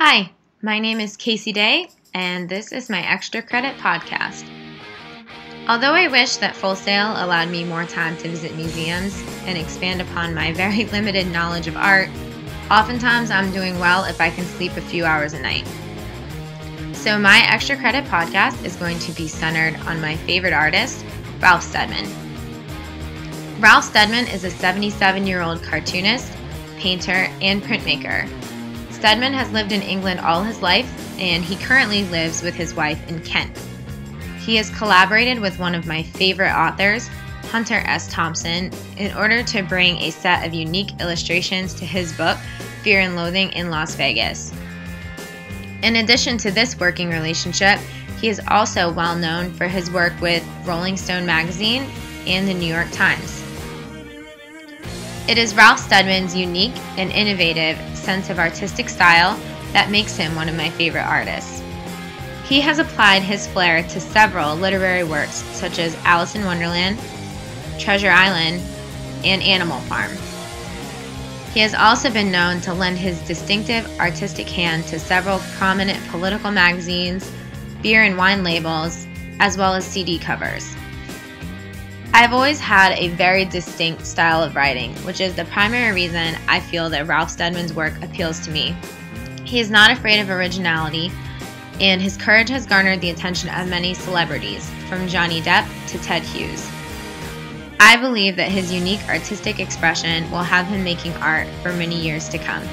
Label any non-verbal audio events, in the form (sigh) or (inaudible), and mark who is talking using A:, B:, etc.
A: Hi, my name is Kasey Day, and this is my Extra Credit Podcast. Although I wish that Full Sail allowed me more time to visit museums and expand upon my (laughs) very limited knowledge of art, oftentimes I'm doing well if I can sleep a few hours a night. So, my Extra Credit Podcast is going to be centered on my favorite artist, Ralph Steadman. Ralph Steadman is a 77 year old cartoonist, painter, and printmaker Steadman has lived in England all his life, and he currently lives with his wife in Kent. He has collaborated with one of my favorite authors, Hunter S. Thompson, in order to bring a set of unique illustrations to his book, Fear and Loathing in Las Vegas. In addition to this working relationship, he is also well known for his work with Rolling Stone magazine and the New York Times. It is Ralph Steadman's unique and innovative sense of artistic style that makes him one of my favorite artists. He has applied his flair to several literary works such as Alice in Wonderland, Treasure Island, and Animal Farm. He has also been known to lend his distinctive artistic hand to several prominent political magazines, beer and wine labels, as well as CD covers. I've always had a very distinct style of writing, which is the primary reason I feel that Ralph Steadman's work appeals to me. He is not afraid of originality, and his courage has garnered the attention of many celebrities, from Johnny Depp to Ted Hughes. I believe that his unique artistic expression will have him making art for many years to come.